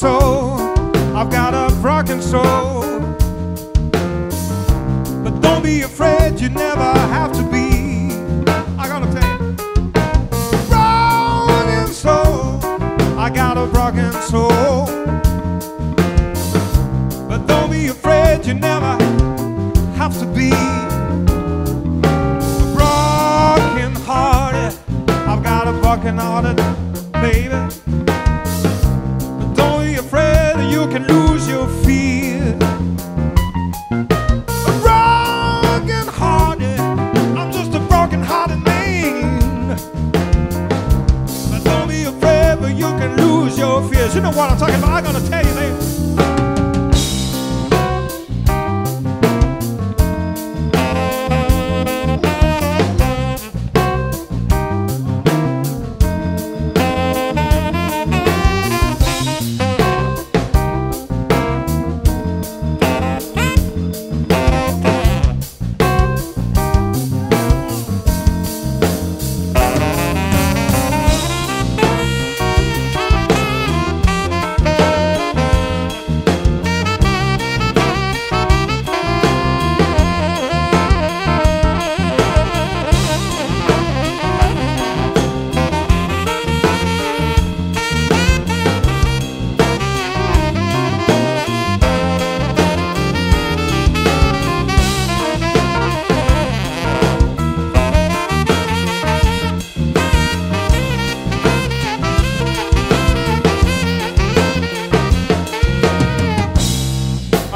soul. I've got a broken soul. But don't be afraid, you never have to be. I gotta tell you, broken soul. I got a broken soul. But don't be afraid, you never have to be. Broken hearted, I've got a broken hearted you can lose your fears. You know what I'm talking about? I'm gonna tell you, baby.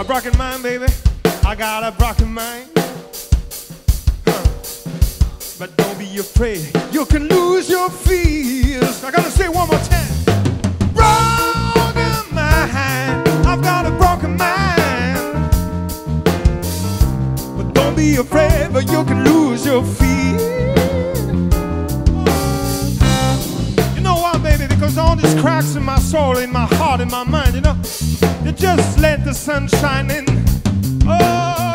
Broken mind, baby. I got a broken mind. Huh. But don't be afraid, you can lose your fears. I gotta say one more time. Broken mind, I've got a broken mind. But don't be afraid, but you can lose your fears. You know why, baby? Because all these cracks in my soul, in my heart, in my mind, you know, they just let the sun shine in. Oh,